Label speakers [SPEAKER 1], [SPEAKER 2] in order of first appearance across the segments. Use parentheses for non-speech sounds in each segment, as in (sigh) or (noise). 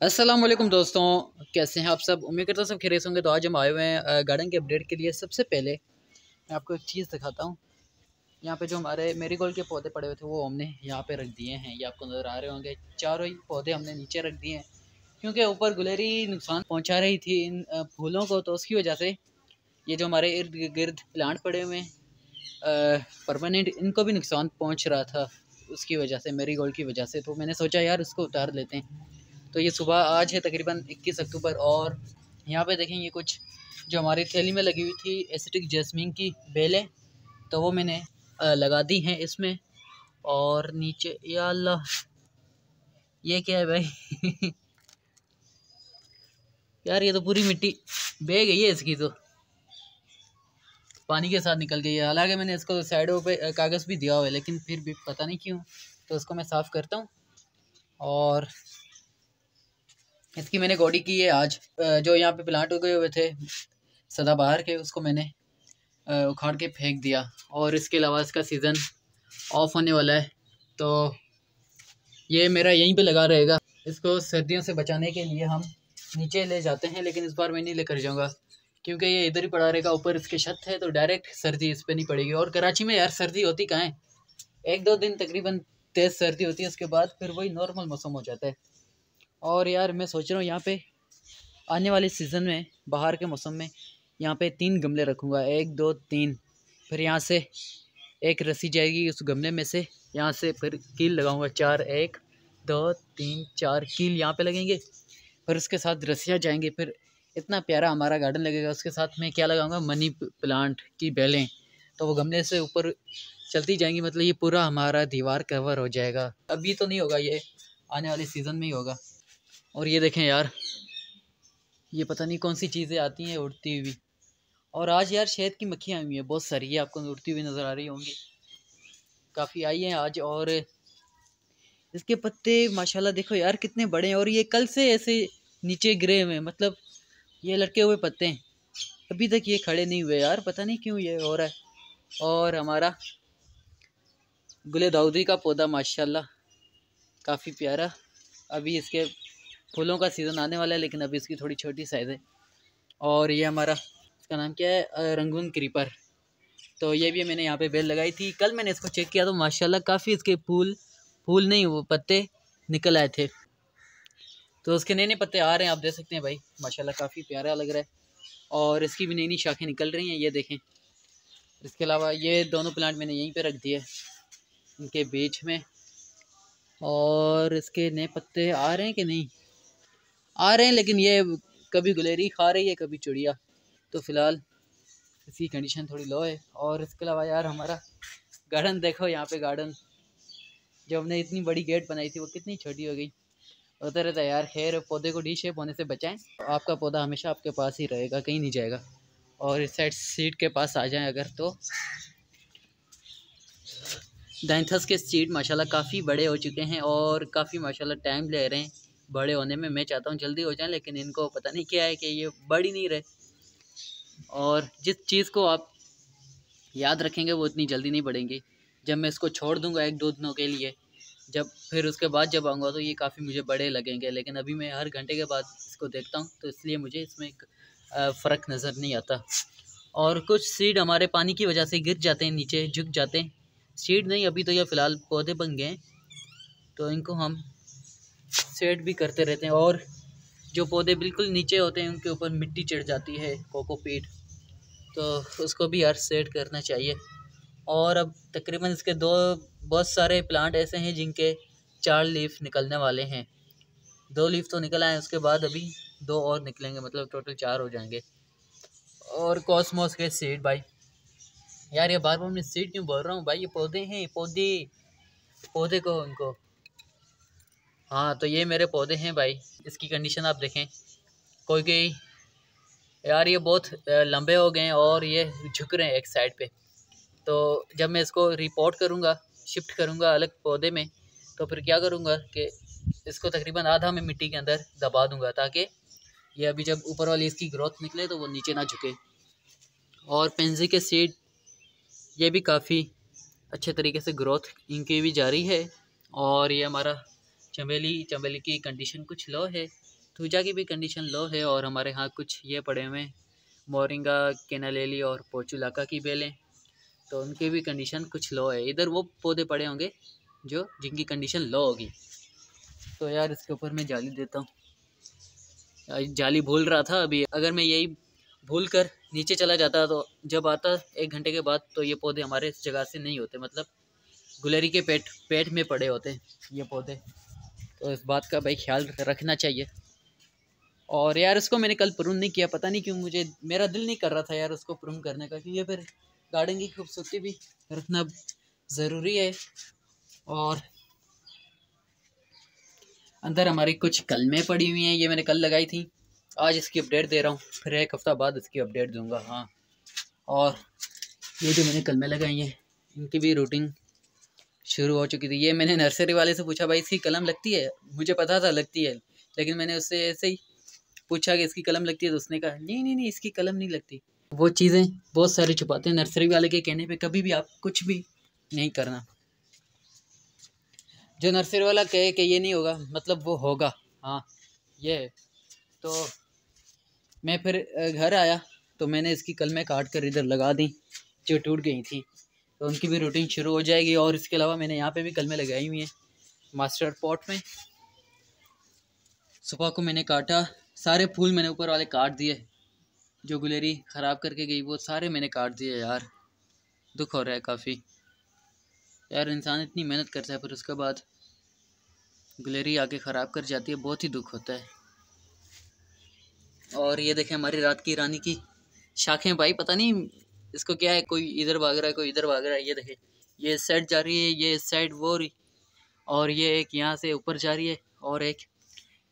[SPEAKER 1] वालेकुम दोस्तों, कैसे हैं आप सब? उम्मीद करता हूँ सब खेरे होंगे। तो आज हम आए हुए हैं गार्डन के अपडेट के लिए। सबसे पहले मैं आपको एक चीज़ दिखाता हूँ। यहाँ पे जो हमारे मेरी गोल्ड के पौधे पड़े हुए थे, वो हमने यहाँ पे रख दिए हैं। ये आपको नज़र आ रहे होंगे, चारों ही पौधे हमने नीचे रख दिए हैं। क्योंकि ऊपर गुलेरी नुकसान पहुँचा रही थी इन फूलों को तो उसकी वजह से ये जो हमारे इर्द गिर्द प्लांट पड़े हुए हैं परमानेंट इनको भी नुकसान पहुँच रहा था। उसकी वजह से मेरी की वजह से। तो मैंने सोचा, यार उसको उतार लेते हैं। तो ये सुबह आज है तकरीबन 21 अक्टूबर और यहाँ पे देखें ये कुछ जो हमारी थैली में लगी हुई थी एसिटिक जैस्मिन की बेलें तो वो मैंने लगा दी हैं इसमें। और नीचे, या अल्लाह, ये क्या है भाई? (laughs) यार ये तो पूरी मिट्टी बह गई है इसकी तो। पानी के साथ निकल गई है। हालाँकि मैंने इसको साइडों पे कागज़ भी दिया हुआ है, लेकिन फिर भी पता नहीं क्यों तो इसको मैं साफ़ करता हूँ। और इसकी मैंने गोडी की है आज। जो यहाँ पे प्लांट उगे हुए थे सदाबहार के, उसको मैंने उखाड़ के फेंक दिया। और इसके अलावा इसका सीज़न ऑफ़ होने वाला है। तो ये मेरा यहीं पे लगा रहेगा। इसको सर्दियों से बचाने के लिए हम नीचे ले जाते हैं, लेकिन इस बार मैं नहीं लेकर जाऊँगा। क्योंकि ये इधर ही पड़ा रहेगा, ऊपर इसके छत है तो डायरेक्ट सर्दी इस पर नहीं पड़ेगी। और कराची में यार सर्दी होती कहाँ है? एक दो दिन तकरीबन तेज़ सर्दी होती है, उसके बाद फिर वही नॉर्मल मौसम हो जाता है। और यार मैं सोच रहा हूँ यहाँ पे आने वाले सीज़न में, बाहर के मौसम में, यहाँ पे तीन गमले रखूँगा। एक, दो, तीन। फिर यहाँ से एक रस्सी जाएगी उस गमले में से। यहाँ से फिर कील लगाऊँगा। चार, एक, दो, तीन, चार कील यहाँ पे लगेंगे। फिर उसके साथ रस्सियाँ जाएँगी। फिर इतना प्यारा हमारा गार्डन लगेगा। उसके साथ मैं क्या लगाऊँगा? मनी प्लांट की बेलें। तो वो गमले से ऊपर चलती जाएँगी। मतलब ये पूरा हमारा दीवार कवर हो जाएगा। अभी तो नहीं होगा ये। आने वाले सीज़न में ही होगा। और ये देखें यार, ये पता नहीं कौन सी चीज़ें आती हैं उड़ती हुई। और आज यार शहद की मक्खियाँ आई हुई हैं, बहुत सारी ये आपको उड़ती हुई नज़र आ रही होंगी। काफ़ी आई हैं आज और इसके पत्ते, माशाल्लाह देखो यार कितने बड़े हैं। और ये कल से ऐसे नीचे गिरे हुए हैं मतलब ये लटके हुए पत्ते हैं। अभी तक ये खड़े नहीं हुए यार, पता नहीं क्यों ये हो रहा है। और हमारा गुले दाऊदी का पौधा, माशाल्लाह, काफ़ी प्यारा। अभी इसके फूलों का सीज़न आने वाला है, लेकिन अभी इसकी थोड़ी छोटी साइज़ है। और ये हमारा, इसका नाम क्या है? रंगून क्रीपर तो ये भी मैंने यहाँ पे बेल लगाई थी। कल मैंने इसको चेक किया तो माशाल्लाह काफ़ी इसके फूल फूल नहीं, वो पत्ते निकल आए थे। तो उसके नए नए पत्ते आ रहे हैं, आप देख सकते हैं भाई। माशाल्लाह काफ़ी प्यारा लग रहा है। और इसकी भी नई नई शाखें निकल रही हैं, ये देखें। इसके अलावा ये दोनों प्लांट मैंने यहीं पर रख दिए इनके बीच में। और इसके नए पत्ते आ रहे हैं कि नहीं? आ रहे हैं, लेकिन ये कभी गुलेरी खा रही है, कभी चिड़िया। तो फ़िलहाल इसकी कंडीशन थोड़ी लो है। और इसके अलावा यार हमारा गार्डन देखो, यहाँ पे गार्डन जो हमने इतनी बड़ी गेट बनाई थी, वो कितनी छोटी हो गई। होता रहता है यार, खैर, पौधे को डी शेप होने से बचाएँ। आपका पौधा हमेशा आपके पास ही रहेगा, कहीं नहीं जाएगा। और इस साइड सीट के पास आ जाएँ अगर तो। डाइंथस के सीट माशाल्लाह काफ़ी बड़े हो चुके हैं और काफ़ी माशाल्लाह टाइम ले रहे हैं। बड़े होने में मैं चाहता हूँ जल्दी हो जाए, लेकिन इनको पता नहीं क्या है कि ये ही नहीं रहे। और जिस चीज़ को आप याद रखेंगे, वो इतनी जल्दी नहीं बढ़ेंगी। जब मैं इसको छोड़ दूँगा एक दो दिनों के लिए, जब फिर उसके बाद जब आऊँगा तो ये काफ़ी मुझे बड़े लगेंगे। लेकिन अभी मैं हर घंटे के बाद इसको देखता हूँ तो इसलिए मुझे इसमें फ़र्क नज़र नहीं आता। और कुछ सीड हमारे पानी की वजह से गिर जाते हैं, नीचे झुक जाते हैं। सीड नहीं, अभी तो ये फ़िलहाल पौधे बन गए तो इनको हम सेट भी करते रहते हैं और जो पौधे बिल्कुल नीचे होते हैं, उनके ऊपर मिट्टी चढ़ जाती है कोकोपीट तो उसको भी यार सेट करना चाहिए। और अब तकरीबन इसके दो, बहुत सारे प्लांट ऐसे हैं जिनके चार लीफ निकलने वाले हैं। दो लीफ तो निकल आए, उसके बाद अभी दो और निकलेंगे मतलब टोटल चार हो जाएँगे। और कॉस्मोस के सीड भाई। यार, ये बार बार मैं सीड क्यों बोल रहा हूँ भाई? ये पौधे हैं पौधे पौधे को उनको हाँ तो ये मेरे पौधे हैं भाई। इसकी कंडीशन आप देखें। कोई कोई यार ये बहुत लंबे हो गए हैं और ये झुक रहे हैं एक साइड पे। तो जब मैं इसको रिपोर्ट करूँगा शिफ्ट करूँगा अलग पौधे में तो फिर क्या करूँगा कि इसको तकरीबन आधा में मिट्टी के अंदर दबा दूँगा ताकि ये अभी जब ऊपर वाली इसकी ग्रोथ निकले तो वो नीचे ना झुके। और पेंजी के सीड ये भी काफ़ी अच्छे तरीके से ग्रोथ इनकी भी जारी है और ये हमारा चमेली चमेली की कंडीशन कुछ लो है थूजा की भी कंडीशन लो है और हमारे यहाँ कुछ ये पड़े हुए हैं, मोरिंगा, केनालेली और पोचुलाका की बेलें तो उनकी भी कंडीशन कुछ लो है। इधर वो पौधे पड़े होंगे जो जिनकी कंडीशन लो होगी। तो यार इसके ऊपर मैं जाली देता हूँ। जाली भूल रहा था अभी। अगर मैं यही भूल कर नीचे चला जाता तो जब आता एक घंटे के बाद तो ये पौधे हमारे इस जगह से नहीं होते मतलब गुलेरी के पेट पेट में पड़े होते ये पौधे। तो इस बात का भाई ख्याल रखना चाहिए। और यार उसको मैंने कल प्रून नहीं किया, पता नहीं क्यों मुझे, मेरा दिल नहीं कर रहा था यार उसको प्रून करने का, क्योंकि फिर गार्डन की खूबसूरती भी रखना ज़रूरी है। और अंदर हमारी कुछ कलमें पड़ी हुई हैं, ये मैंने कल लगाई थी। आज इसकी अपडेट दे रहा हूँ, फिर एक हफ़्ता बाद इसकी अपडेट दूँगा हाँ। और ये जो मैंने कलमें लगाई हैं, इनकी भी रूटिंग शुरू हो चुकी थी। ये मैंने नर्सरी वाले से पूछा, भाई, इसकी कलम लगती है? मुझे पता था लगती है, लेकिन मैंने उससे ऐसे ही पूछा कि इसकी कलम लगती है तो उसने कहा, नहीं नहीं नहीं, इसकी कलम नहीं लगती। वो चीज़ें बहुत सारी छुपाते हैं नर्सरी वाले के कहने पे, कभी भी आप कुछ भी नहीं करना। जो नर्सरी वाला कहे कि ये नहीं होगा मतलब वो होगा। हाँ ये तो मैं फिर घर आया तो मैंने इसकी कलमें काट कर इधर लगा दी, जो टूट गई थी। तो उनकी भी रूटीन शुरू हो जाएगी और इसके अलावा मैंने यहाँ पे भी कलमें लगाई हुई हैं मास्टर पॉट में। सुबह को मैंने काटा, सारे फूल मैंने ऊपर वाले काट दिए। जो गुलेरी ख़राब करके गई, वो सारे मैंने काट दिए यार। दुख हो रहा है काफ़ी। यार इंसान इतनी मेहनत करता है फिर उसके बाद गुलेरी आके ख़राब कर जाती है, बहुत ही दुख होता है। और ये देखें हमारी रात की रानी की शाखें भाई, पता नहीं इसको क्या है, कोई इधर भाग रहा है, कोई इधर भाग रहा है, ये देखें। ये साइड जा रही है, ये साइड वो रही। और ये एक यहाँ से ऊपर जा रही है, और एक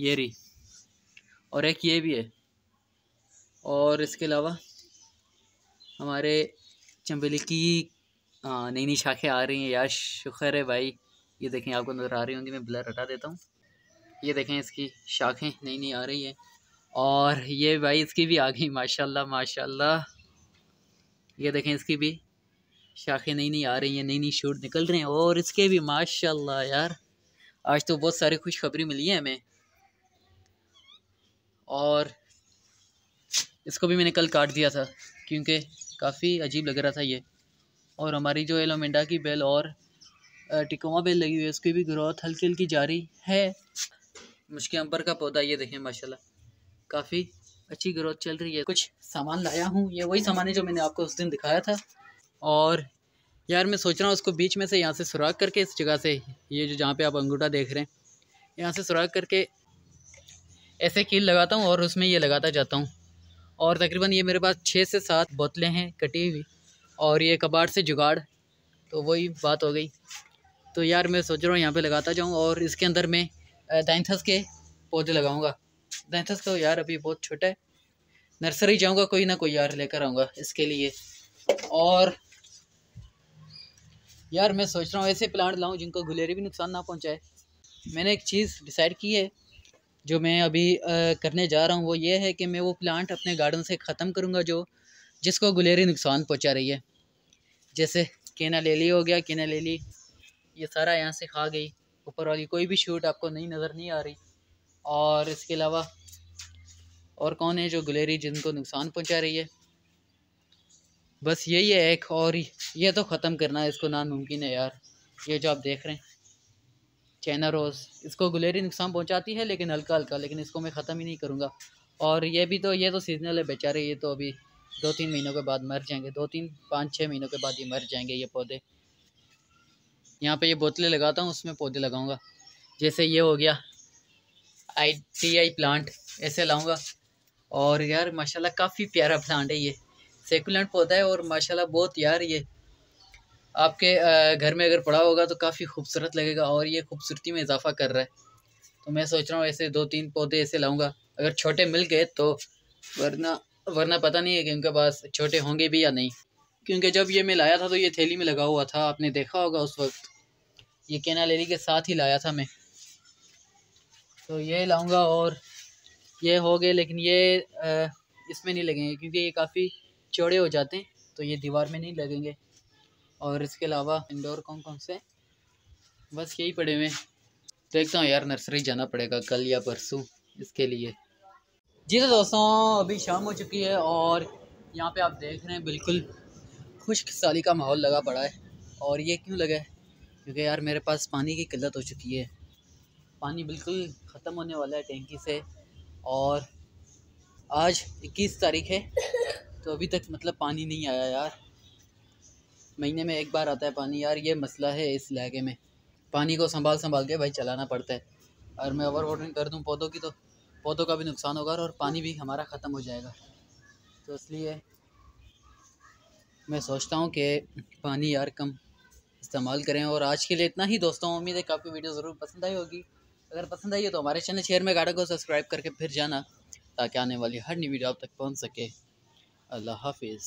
[SPEAKER 1] ये रही। और एक ये भी है। और इसके अलावा हमारे चंबेली की नई नई शाखें आ रही हैं। यार शुक्र है भाई, ये देखें, आपको नज़र आ रही होंगी, मैं ब्लर हटा देता हूँ। ये देखें, इसकी शाखें नई नई आ रही हैं। और ये भाई, इसकी भी आ गई, माशाल्लाह माशाल्लाह। ये देखें इसकी भी शाखें नई नई आ रही हैं, नई नई शूट निकल रहे हैं और इसके भी, माशाल्लाह यार। आज तो बहुत सारी खुशखबरी मिली है हमें। और इसको भी मैंने कल काट दिया था, क्योंकि काफ़ी अजीब लग रहा था ये। और हमारी जो एलोमेंडा की बेल और टिकोमा बेल लगी हुई है, उसकी भी ग्रोथ हल्की हल्की जारी है। मुश्किल अंबर का पौधा ये देखें, माशाल्लाह। काफ़ी अच्छी ग्रोथ चल रही है। कुछ सामान लाया हूँ, ये वही सामान है जो मैंने आपको उस दिन दिखाया था। और यार मैं सोच रहा हूँ उसको बीच में से यहाँ से सुराख करके इस जगह से, ये जो जहाँ पे आप अंगूठा देख रहे हैं, यहाँ से सुराख करके ऐसे कील लगाता हूँ और उसमें ये लगाता जाता हूँ। और तकरीबन ये मेरे पास छः से सात बोतलें हैं कटी हुई, और ये कबाड़ से जुगाड़ तो वही बात हो गई। तो यार मैं सोच रहा हूँ यहाँ पे लगाता जाऊँ और इसके अंदर मैं दैंथस के पौधे लगाऊँगा। दैंथस तो यार अभी बहुत छोटा है। नर्सरी जाऊँगा कोई ना कोई यार लेकर आऊँगा इसके लिए। और यार मैं सोच रहा हूँ ऐसे प्लांट लाऊँ जिनको गुलेरी भी नुकसान ना पहुँचाए। मैंने एक चीज़ डिसाइड की है जो मैं अभी आ, करने जा रहा हूँ वो ये है कि मैं वो प्लांट अपने गार्डन से ख़त्म करूँगा जो जिसको गुलेरी नुकसान पहुँचा रही है। जैसे केना लेली हो गया केना लेली ये सारा यहाँ से खा गई। ऊपर वाली कोई भी शूट आपको नहीं नज़र नहीं आ रही। और इसके अलावा और कौन है जो गुलेरी जिनको नुकसान पहुँचा रही है? बस यही है एक और ये तो ख़त्म करना है, इसको नामुमकिन है यार। ये जो आप देख रहे हैं चाइना रोज़, इसको गुलेरी नुकसान पहुंचाती है, लेकिन हल्का हल्का, लेकिन इसको मैं ख़त्म ही नहीं करूँगा। और ये भी तो ये तो सीजनल है बेचारे, ये तो अभी दो तीन महीनों के बाद मर जाएँगे दो तीन पाँच छः महीनों के बाद ये मर जाएँगे ये पौधे। यहाँ पे ये बोतलें लगाता हूँ, उसमें पौधे लगाऊँगा। जैसे ये हो गया आई टी आई प्लांट ऐसे लाऊँगा। और यार, माशाल्लाह काफ़ी प्यारा प्लांट है ये। सेकुलेंट पौधा है और माशाल्लाह बहुत यार ये। आपके घर में अगर पड़ा होगा तो काफ़ी खूबसूरत लगेगा और ये खूबसूरती में इजाफा कर रहा है। तो मैं सोच रहा हूँ ऐसे दो तीन पौधे ऐसे लाऊँगा। अगर छोटे मिल गए तो वरना वरना पता नहीं है कि उनके पास छोटे होंगे भी या नहीं। क्योंकि जब ये मैं लाया था तो ये थैली में लगा हुआ था। आपने देखा होगा उस वक्त। ये केना लेरी के साथ ही लाया था मैं। तो ये लाऊँगा और ये हो गए, लेकिन ये इसमें नहीं लगेंगे, क्योंकि ये काफ़ी चौड़े हो जाते हैं तो ये दीवार में नहीं लगेंगे। और इसके अलावा इंडोर कौन कौन से? बस यही पड़े हुए देखता हूँ यार नर्सरी जाना पड़ेगा कल या परसों इसके लिए। जी तो दोस्तों, अभी शाम हो चुकी है और यहाँ पे आप देख रहे हैं, बिल्कुल खुश्क साली का माहौल लगा पड़ा है। और ये क्यों लगा है? क्योंकि यार मेरे पास पानी की किल्लत हो चुकी है। पानी बिल्कुल ख़त्म होने वाला है टैंकी से। और आज 21 तारीख है तो अभी तक मतलब पानी नहीं आया यार। महीने में एक बार आता है पानी यार, ये मसला है इस इलाके में। पानी को संभाल संभाल के भाई चलाना पड़ता है। और मैं ओवर वाटरिंग कर दूँ पौधों की तो पौधों का भी नुकसान होगा और पानी भी हमारा ख़त्म हो जाएगा। तो इसलिए मैं सोचता हूँ कि पानी यार कम इस्तेमाल करें। और आज के लिए इतना ही दोस्तों, उम्मीद है कि काफ़ी वीडियो ज़रूर पसंद आई होगी। अगर पसंद आई है तो हमारे चैनल शेयर में गाड़ा को सब्सक्राइब करके फिर जाना, ताकि आने वाली हर नई वीडियो आप तक पहुँच सके। अल्लाह हाफिज़।